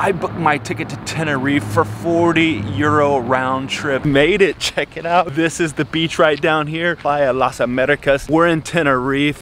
I booked my ticket to Tenerife for 40 euro round trip. Made it, check it out. This is the beach right down here, Playa Las Americas. We're in Tenerife.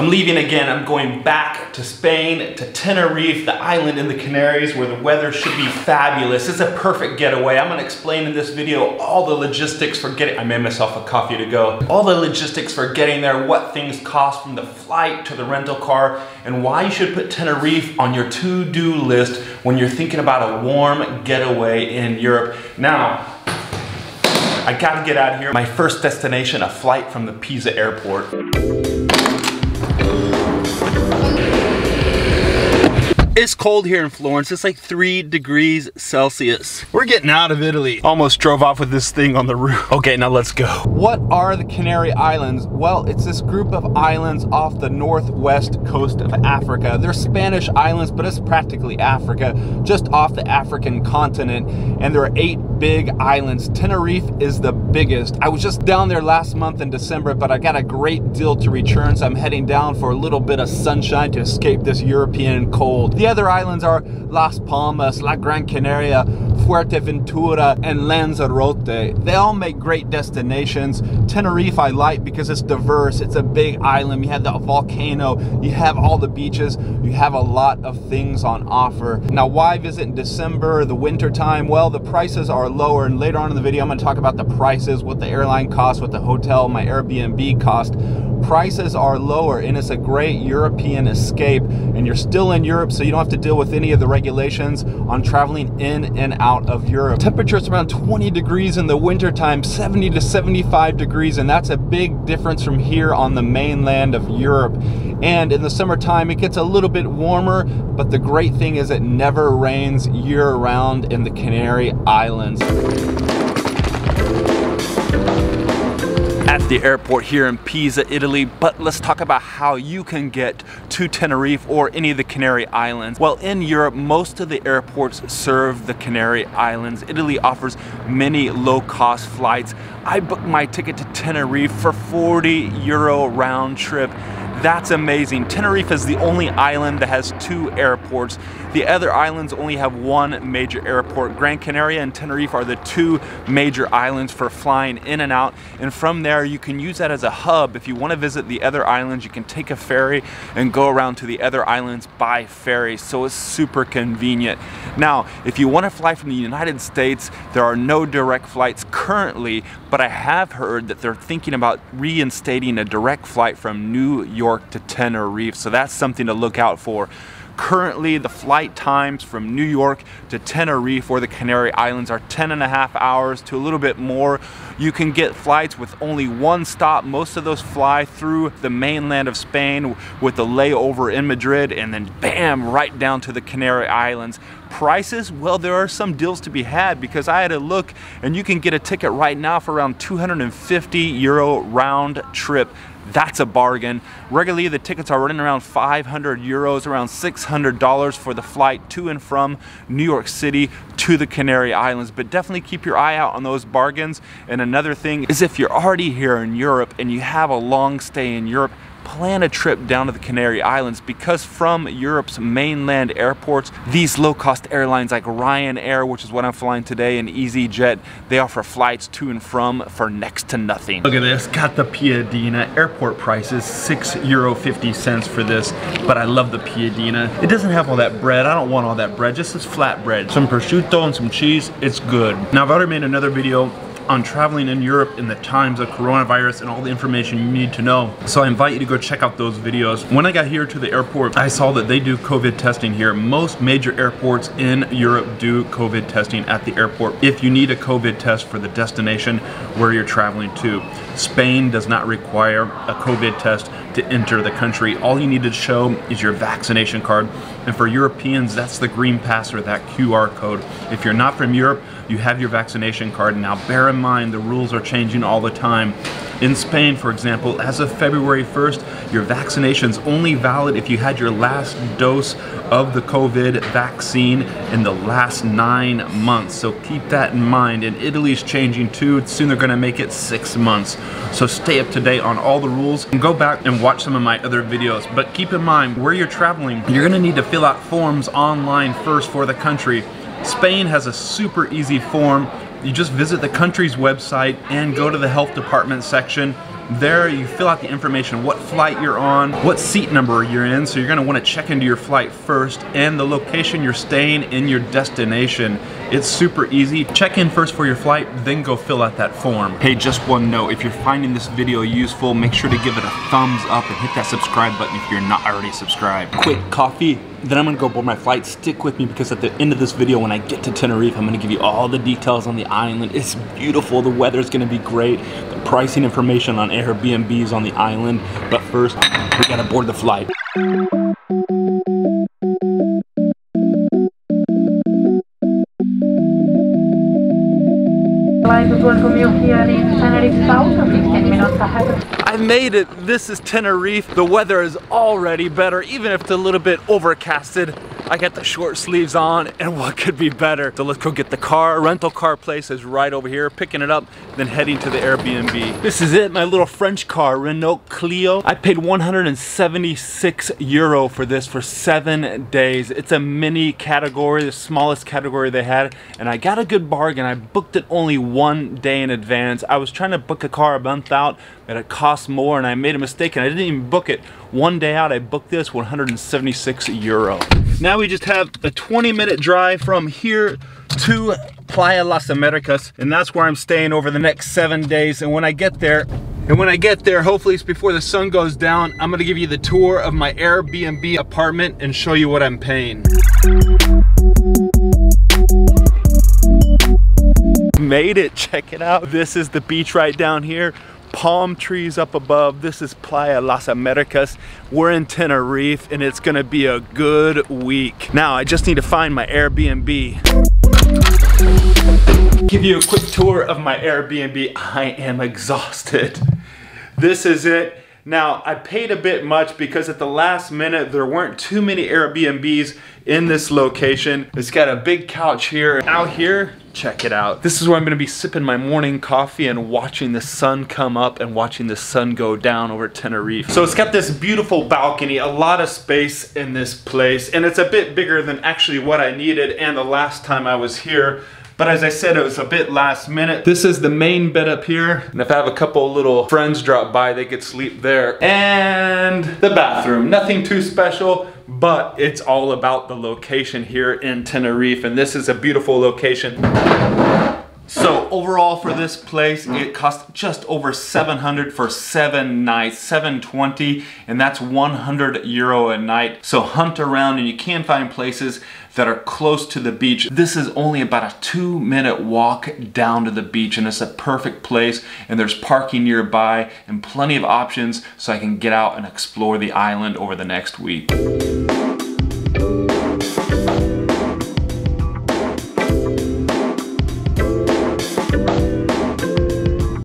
I'm leaving again. I'm going back to Spain, to Tenerife, the island in the Canaries where the weather should be fabulous. It's a perfect getaway. I'm gonna explain in this video all the logistics for getting, I made myself a coffee to go, all the logistics for getting there, what things cost from the flight to the rental car, and why you should put Tenerife on your to-do list when you're thinking about a warm getaway in Europe. Now, I gotta get out of here. My first destination, a flight from the Pisa airport. It's cold here in Florence. It's like three degrees Celsius. We're getting out of Italy. Almost drove off with this thing on the roof. Okay, now let's go. What are the Canary Islands? Well, it's this group of islands off the northwest coast of Africa. They're Spanish islands, but it's practically Africa, just off the African continent. And there are eight big islands. Tenerife is the biggest. I was just down there last month in December, but I got a great deal to return, so I'm heading down for a little bit of sunshine to escape this European cold. The other islands are Las Palmas, La Gran Canaria, Fuerteventura, and Lanzarote. They all make great destinations. Tenerife I like because it's diverse. It's a big island. You have the volcano, you have all the beaches, you have a lot of things on offer. Now, why visit in December, the winter time? Well, the prices are lower, and later on in the video, I'm gonna talk about the prices, what the airline costs, what the hotel, my Airbnb cost prices are lower and it's a great European escape and you're still in Europe so you don't have to deal with any of the regulations on traveling in and out of Europe. Temperatures around 20 degrees in the wintertime, 70 to 75 degrees and that's a big difference from here on the mainland of Europe. And in the summertime it gets a little bit warmer but the great thing is it never rains year round in the Canary Islands at the airport here in Pisa, Italy, but let's talk about how you can get to Tenerife or any of the Canary Islands. Well, in Europe, most of the airports serve the Canary Islands. Italy offers many low-cost flights. I booked my ticket to Tenerife for 40 euro round trip. That's amazing. Tenerife is the only island that has two airports. The other islands only have one major airport. Gran Canaria and Tenerife are the two major islands for flying in and out. And from there, you can use that as a hub. If you want to visit the other islands, you can take a ferry and go around to the other islands by ferry. So it's super convenient. Now, if you want to fly from the United States, there are no direct flights currently, but I have heard that they're thinking about reinstating a direct flight from New York to Tenerife. So that's something to look out for. Currently, the flight times from New York to Tenerife or the Canary Islands are 10 and a half hours to a little bit more. You can get flights with only one stop. Most of those fly through the mainland of Spain with a layover in Madrid and then bam, right down to the Canary Islands. Prices, well, there are some deals to be had because I had a look and you can get a ticket right now for around 250 euro round trip that's a bargain. Regularly, the tickets are running around 500 euros, around $600 for the flight to and from New York City to the Canary Islands. But definitely keep your eye out on those bargains. And another thing is if you're already here in Europe and you have a long stay in Europe, plan a trip down to the Canary Islands because from Europe's mainland airports, these low-cost airlines like Ryanair, which is what I'm flying today, and EasyJet, they offer flights to and from for next to nothing. Look at this, got the Piadina. Airport prices, six euro 50 cents for this, but I love the Piadina. It doesn't have all that bread. I don't want all that bread, just this flat bread. Some prosciutto and some cheese, it's good. Now I've already made another video on traveling in Europe in the times of coronavirus and all the information you need to know. So I invite you to go check out those videos. When I got here to the airport, I saw that they do COVID testing here. Most major airports in Europe do COVID testing at the airport if you need a COVID test for the destination where you're traveling to. Spain does not require a COVID test to enter the country. All you need to show is your vaccination card. And for Europeans, that's the green pass or that QR code. If you're not from Europe, you have your vaccination card. Now bear in mind the rules are changing all the time. In Spain, for example, as of February 1st, your vaccination's only valid if you had your last dose of the COVID vaccine in the last nine months. So keep that in mind. And Italy's changing too. Soon they're gonna make it six months. So stay up to date on all the rules and go back and watch some of my other videos. But keep in mind, where you're traveling, you're gonna need to fill out forms online first for the country. Spain has a super easy form. You just visit the country's website and go to the health department section there you fill out the information, what flight you're on, what seat number you're in, so you're gonna wanna check into your flight first, and the location you're staying in your destination. It's super easy. Check in first for your flight, then go fill out that form. Hey, just one note, if you're finding this video useful, make sure to give it a thumbs up and hit that subscribe button if you're not already subscribed. Quick coffee, then I'm gonna go board my flight. Stick with me because at the end of this video, when I get to Tenerife, I'm gonna give you all the details on the island. It's beautiful, the weather's gonna be great pricing information on Airbnbs on the island. But first, we gotta board the flight. I made it. This is Tenerife. The weather is already better, even if it's a little bit overcasted. I got the short sleeves on, and what could be better? So let's go get the car. Rental car place is right over here, picking it up, then heading to the Airbnb. This is it, my little French car, Renault Clio. I paid 176 euro for this for seven days. It's a mini category, the smallest category they had, and I got a good bargain. I booked it only one day in advance. I was trying to book a car a month out, but it cost more, and I made a mistake, and I didn't even book it. One day out, I booked this 176 euro. Now we just have a 20 minute drive from here to Playa Las Americas, and that's where I'm staying over the next seven days. And when I get there, and when I get there, hopefully it's before the sun goes down, I'm gonna give you the tour of my Airbnb apartment and show you what I'm paying. Made it, check it out. This is the beach right down here palm trees up above. This is Playa Las Americas. We're in Tenerife and it's gonna be a good week. Now I just need to find my Airbnb. Give you a quick tour of my Airbnb. I am exhausted. This is it. Now, I paid a bit much because at the last minute, there weren't too many Airbnbs in this location. It's got a big couch here. Out here, check it out. This is where I'm gonna be sipping my morning coffee and watching the sun come up and watching the sun go down over Tenerife. So it's got this beautiful balcony, a lot of space in this place, and it's a bit bigger than actually what I needed and the last time I was here. But as I said, it was a bit last minute. This is the main bed up here. And if I have a couple little friends drop by, they could sleep there. And the bathroom, nothing too special, but it's all about the location here in Tenerife. And this is a beautiful location. So overall for this place, it cost just over 700 for seven nights, 720, and that's 100 euro a night. So hunt around and you can find places that are close to the beach. This is only about a two minute walk down to the beach and it's a perfect place and there's parking nearby and plenty of options so I can get out and explore the island over the next week.